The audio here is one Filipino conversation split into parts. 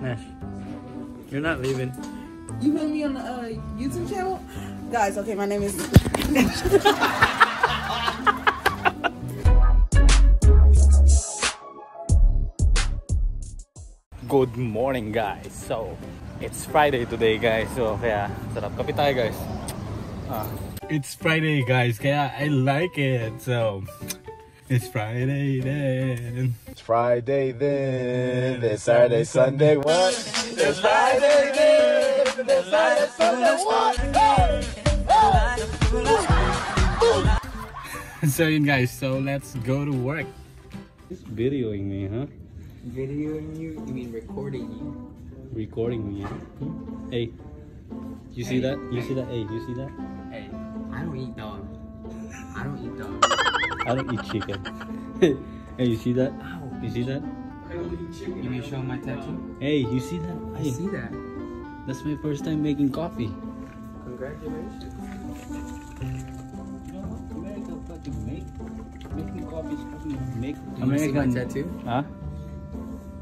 Nash, you're not leaving. You put me on the uh, YouTube channel? Guys, okay, my name is. Good morning guys. So, it's Friday today guys. So, yeah, sarap kape tayo guys. Ah, it's Friday guys. Kaya I like it. So, it's Friday then. It's Friday then, it's Saturday, Sunday, what? It's Friday then, it's Saturday, Sunday, what? so yun guys. So, let's go to work. He's videoing me, huh? Videoing you? You mean recording you? Recording me, huh? Hey. You see that? You see that? Hey, you see that? Hey, I don't eat dog. I don't eat dog. I don't eat chicken. hey, you see that? Ow. You see that? I don't eat chicken. You mean show my tattoo? Hey, you see that? I Hey, see that. that's my first time making coffee. Congratulations. You know what? America fucking make making coffee is fucking make You wanna see my tattoo? Huh?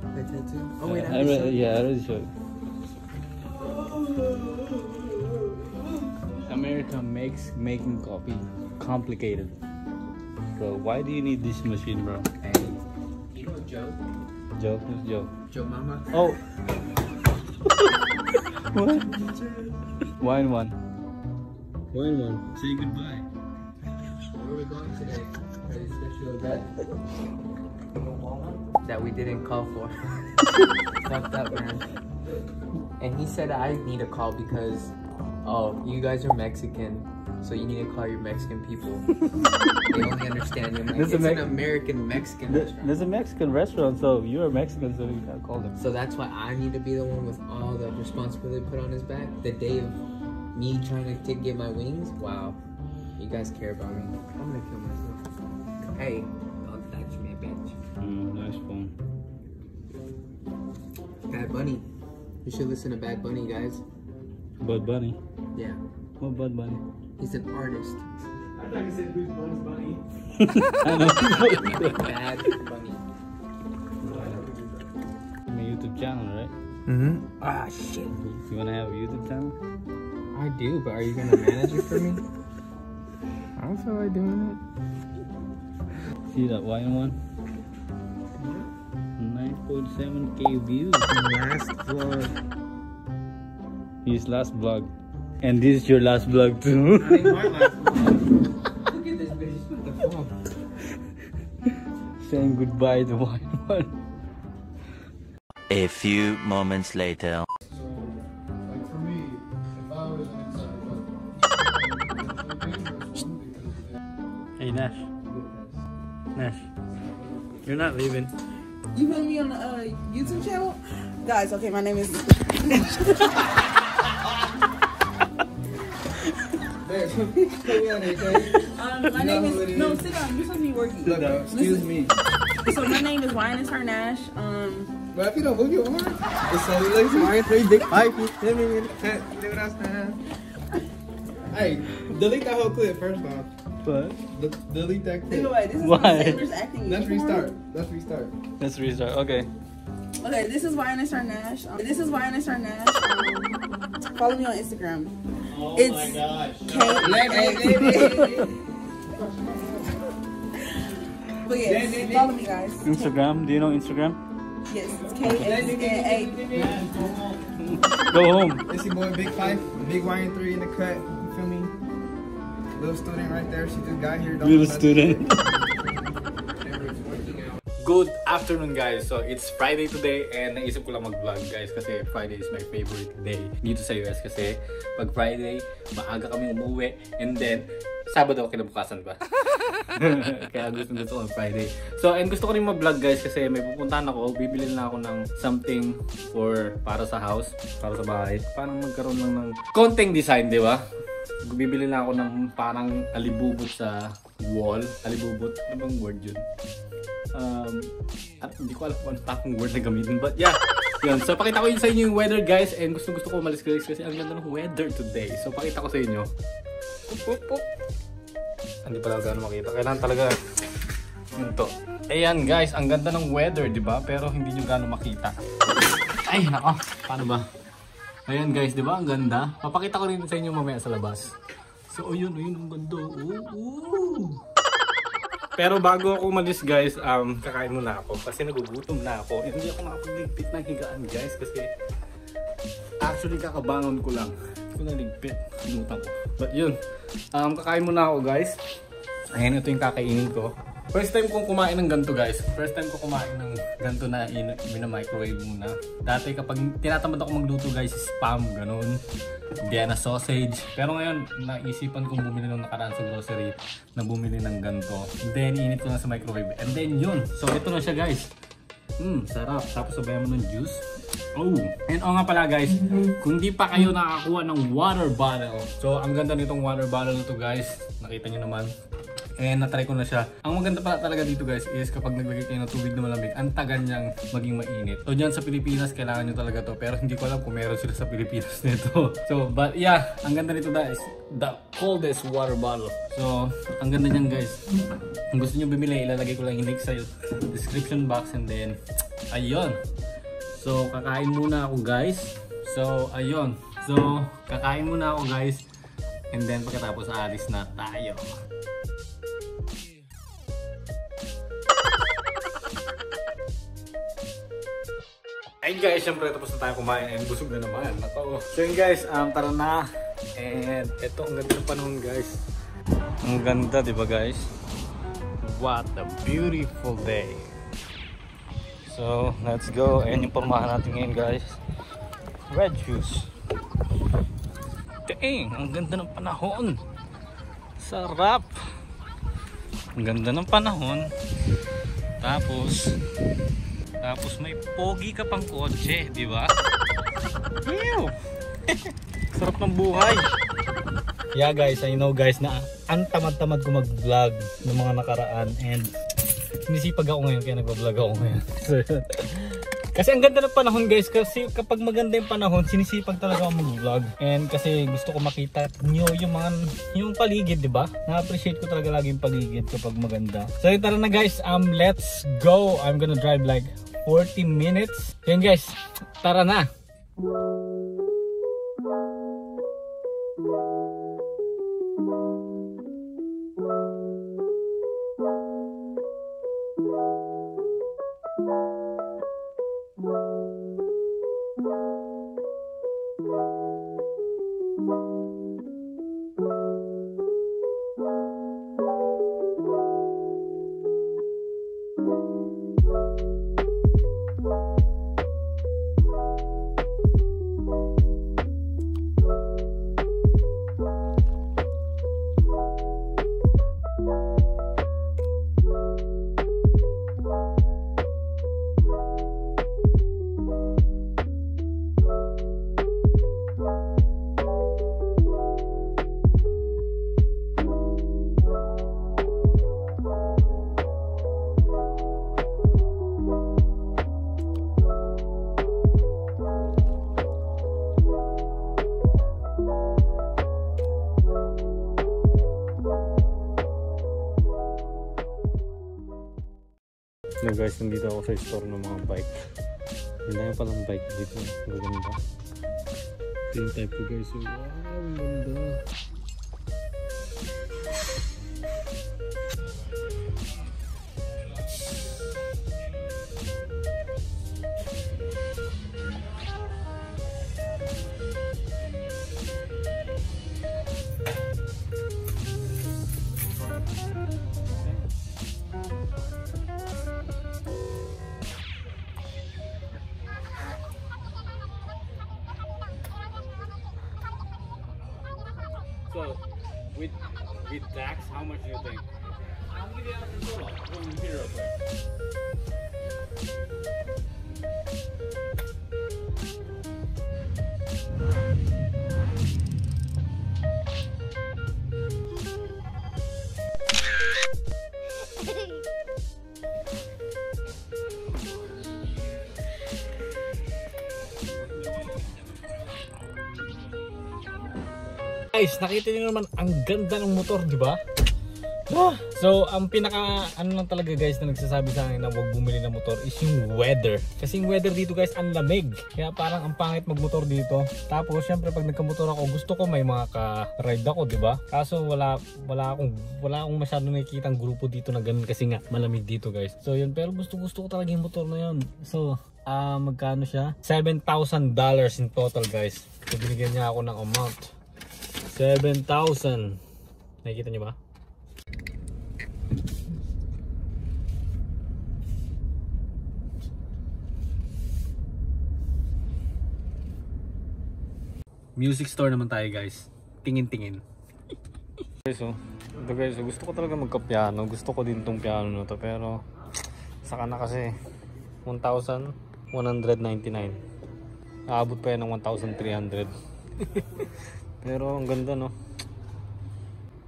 My tattoo? Oh wait, Uh, I I re- yeah, I already showed. America makes making coffee complicated. Bro, why do you need this machine, bro? Hey, you know Joe? Joe, who's Joe? Joe Mama? Oh. what? Wine one. Wine one. Say goodbye. Where are we going today? For this special event? That we didn't call for. Fucked up, man. And he said I need a call because, oh, you guys are Mexican, so you need to call your Mexican people. they only understand you. This It's is an American Mexican Th- restaurant. There's a Mexican restaurant, so you're a Mexican, so you gotta call them. So that's why I need to be the one with all the responsibility put on his back. The day of me trying to take, get my wings, wow, you guys care about me. I'm gonna kill myself. Hey, don't touch me, bitch. Mm, nice phone. Bad Bunny. You should listen to Bad Bunny, guys. Bud Bunny. Yeah, What Bud Bunny? He's an artist. I thought you said who's Bugs Bunny. I know. Bad Bunny. My YouTube channel, right? Mm-hmm. Ah, shit. You wanna have a YouTube channel? I do, but are you gonna manage it for me? I don't feel like doing it. See that wine one? 9.7k views. it. Last vlog. His last vlog. And this is your last vlog too. My last vlog. Look at this bitch with the phone. Saying goodbye to wine one. A few moments later. Like for me, if I was Hey Nash. Nash. You're not leaving. You put me on the uh, YouTube channel? Guys, okay, my name is. Um, my name is. No, sit down. You're supposed to be working. Excuse me. So my name is Ryan Nash. Um, But if you don't move your arm, it's so like my three big pipe. Let me in the cut. See what Hey, delete that whole clip first off. What? De- delete that think clip. about. This is Why? acting. Let's restart. Let's restart. Let's restart. Okay. Okay, this is Ryan Nash. Um, this is Ryan Nash. Um, follow me on Instagram. Oh It's my gosh. K. But yes, follow me, guys. Instagram. Do you know Instagram? Yes, it's K S N A. Go home. It's your boy Big Five, Big Wine Three in the cut. You feel me? Little student right there. She just got here. Don't Little student. Good afternoon guys. So it's Friday today and naisip ko lang mag-vlog guys kasi Friday is my favorite day dito sa US kasi pag Friday maaga kami umuwi and then Sabado kinabukasan pa. Kaya gusto gusto ko Friday. So and gusto ko rin mag-vlog guys kasi may pupuntahan ako, bibili na ako ng something for para sa house, para sa bahay. Parang magkaroon lang ng konting design, di ba? Bibili na ako ng parang alibubot sa wall. Alibubot, ano bang word yun? Um, at hindi ko alam kung ano pa akong word na gamitin. But yeah, yun. So pakita ko yun sa inyo yung weather guys and gusto gusto ko umalis guys kasi ang ganda ng weather today. So pakita ko sa inyo. Up, up, up. Hindi pala gano'n makita. Kailangan talaga yun to. Ayan guys, ang ganda ng weather, di ba? Pero hindi nyo gano'n makita. Ay, nako. Paano ba? Ayan guys, di ba? Ang ganda. Papakita ko rin sa inyo mamaya sa labas. So, ayun, ayun, ang ganda. Oo, oo. Pero bago ako umalis guys, um, kakain muna ako kasi nagugutom na ako. Hindi ako makapagligpit ng higaan guys kasi actually kakabangon ko lang. Hindi ko naligpit. Kalimutan ko. But yun, um, kakain muna ako guys. Ayan, ito yung kakainin ko. First time kong kumain ng ganito guys. First time ko kumain ng ganito na in, microwave muna. Dati kapag tinatamad ako magluto guys, spam, ganun. Vienna sausage. Pero ngayon, naisipan kong bumili nung nakaraan sa grocery na bumili ng ganito. Then, init ko lang sa microwave. And then yun. So, ito na siya guys. Mmm, sarap. Tapos sabayan mo ng juice. Oh, and oh nga pala guys, kung di pa kayo nakakuha ng water bottle. So, ang ganda nitong water bottle na to guys. Nakita nyo naman. And natry ko na siya. Ang maganda pala talaga dito guys is kapag naglagay kayo ng tubig na malamig, ang tagal niyang maging mainit. So dyan sa Pilipinas, kailangan nyo talaga to. Pero hindi ko alam kung meron sila sa Pilipinas nito. So, but yeah, ang ganda nito guys, the coldest water bottle. So, ang ganda niyan guys. Kung gusto nyo bumili, ilalagay ko lang yung link sa description box and then, ayun. So, kakain muna ako guys. So, ayun. So, kakain muna ako guys. And then, pagkatapos aalis na tayo. Ayun guys, syempre tapos na tayo kumain and busog na naman. Nako. So yun guys, um, tara na. And eto, ang ganda ng panahon guys. Ang ganda, di ba guys? What a beautiful day. So, let's go. Ayan yung pormahan natin ngayon guys. Red juice. Dang, ang ganda ng panahon. Sarap. Ang ganda ng panahon. Tapos, tapos may pogi ka pang kotse, di ba? Ew! Sarap ng buhay. Yeah guys, I know guys na ang tamad-tamad ko mag-vlog ng mga nakaraan and sinisipag ako ngayon kaya nag-vlog ako ngayon. Kasi ang ganda ng panahon guys kasi kapag maganda yung panahon sinisipag talaga ako mag-vlog and kasi gusto ko makita nyo yung mga yung paligid di ba na-appreciate ko talaga lagi yung paligid kapag maganda so tara na guys um let's go I'm gonna drive like 40 minutes. Yun guys. Tara na guys, nandito ako sa store ng mga bike. Ang dami palang bike dito. Ang ganda. Ito type ko guys. Wow, ang ganda. With tax, how much do you think? Guys, nakita niyo naman ang ganda ng motor, di ba? So, ang pinaka ano lang talaga guys na nagsasabi sa akin na huwag bumili ng motor is yung weather. Kasi yung weather dito guys, ang lamig. Kaya parang ang pangit magmotor dito. Tapos, syempre pag nagkamotor ako, gusto ko may mga ka-ride ako, di ba? Kaso wala wala akong wala akong masyado nakikitang grupo dito na ganun kasi nga malamig dito guys. So, yun. Pero gusto gusto ko talaga yung motor na yun. So, ah magkano siya? $7,000 in total guys. So, binigyan niya ako ng amount. 7,000. Nakikita niyo ba? Music store naman tayo guys. Tingin-tingin. guys, oh. Ito guys, oh, gusto ko talaga magka-piano. Gusto ko din tong piano na to. Pero, saka na kasi 1,199. Aabot pa yan ng 1,300. pero, ang ganda no.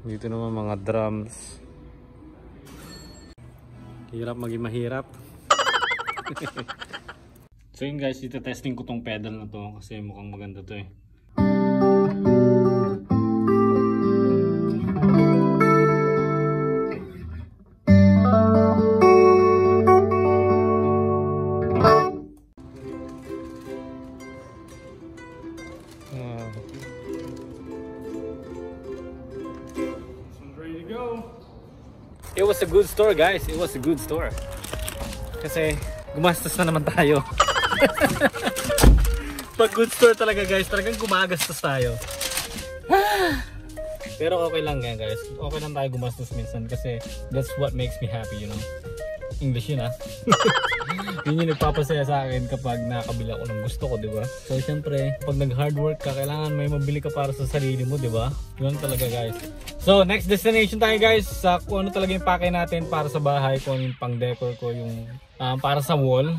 Dito naman mga drums. Hirap maging mahirap. so yun guys, ito testing ko tong pedal na to kasi mukhang maganda to eh. It was a good store guys. It was a good store. Kasi gumastos na naman tayo. Pag good store talaga guys, talagang gumagastos tayo. Pero okay lang yan guys. Okay lang tayo gumastos minsan kasi that's what makes me happy, you know. English yun ah. yun yung nagpapasaya sa akin kapag nakabili ako ng gusto ko, di ba? So, syempre, pag nag-hard work ka, kailangan may mabili ka para sa sarili mo, di ba? Yun talaga, guys. So, next destination tayo, guys, sa kung ano talaga yung pake natin para sa bahay, kung ano yung pang-decor ko, yung um, para sa wall.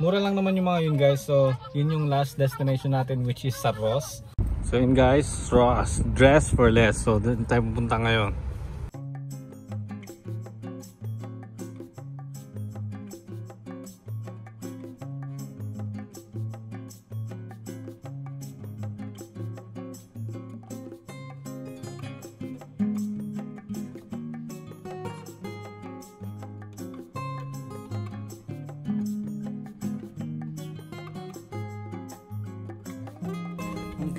Mura lang naman yung mga yun, guys. So, yun yung last destination natin, which is sa Ross. So, yun, guys, Ross. Dress for less. So, doon tayo pupunta ngayon.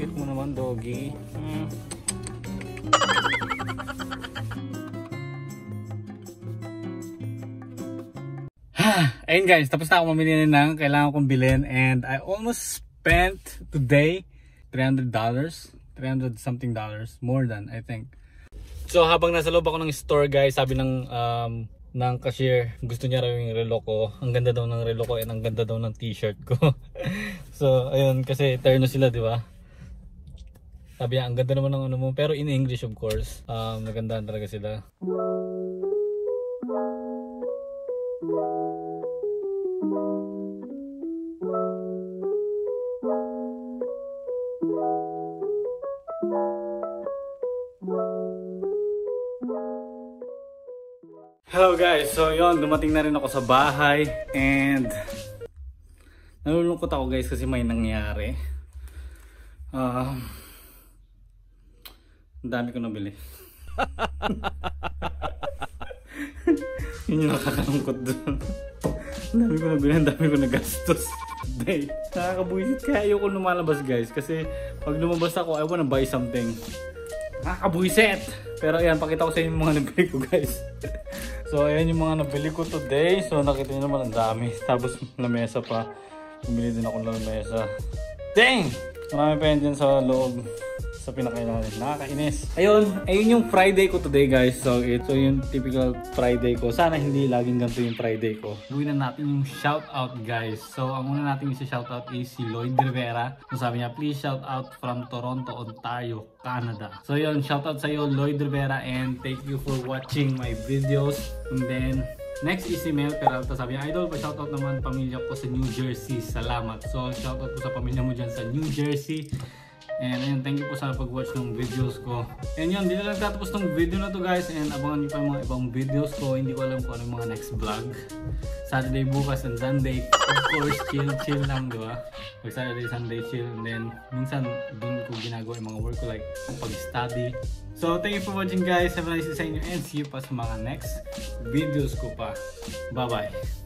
Cute mo naman, doggy. Hmm. Ayun guys, tapos na ako mamili ng kailangan kong bilhin and I almost spent today $300 300 something dollars more than I think So habang nasa loob ako ng store guys, sabi ng um, ng cashier, gusto niya raw yung relo ko. Ang ganda daw ng relo ko and ang ganda daw ng t-shirt ko. so ayun kasi terno sila, di ba? Sabi niya, ang ganda naman ng ano mo. Pero in English of course. Um, nagandahan talaga sila. Hello guys, so yon dumating na rin ako sa bahay and nalulungkot ako guys kasi may nangyari. Um, ang dami ko nabili. Yun yung nakakalungkot doon. Ang dami ko nabili, ang dami ko nagastos. Day, nakakabuisit kaya ayoko lumalabas guys kasi pag lumabas ako, I wanna buy something. Nakakabuisit! Pero ayan, pakita ko sa inyo yung mga nabili ko guys. so ayan yung mga nabili ko today. So nakita nyo naman ang dami. Tapos lamesa pa. Bumili din ako ng lamesa. Dang! Marami pa yan dyan sa loob sa pinakailalim. Nakakainis. Ayun, ayun yung Friday ko today guys. So ito yung typical Friday ko. Sana hindi laging ganito yung Friday ko. Gawin na natin yung shout out guys. So ang una natin yung shout out is si Lloyd Rivera. So sabi niya, please shout out from Toronto, Ontario, Canada. So yun, shout out sa iyo Lloyd Rivera and thank you for watching my videos. And then Next is si Mel Peralta. Sabi niya, Idol, pa-shoutout naman pamilya ko sa New Jersey. Salamat. So, shoutout ko sa pamilya mo dyan sa New Jersey. And ayun, thank you po sa pag-watch ng videos ko. And yun, dito lang tatapos ng video na to guys. And abangan nyo pa yung mga ibang videos ko. Hindi ko alam kung ano yung mga next vlog. Saturday bukas and Sunday. Of course, chill, chill lang, di ba? Pag Saturday, Sunday, chill. And then, minsan, dun ko ginagawa yung mga work ko like pag-study. So, thank you for watching guys. Have a nice day sa inyo and see you pa sa mga next videos ko pa. Bye-bye!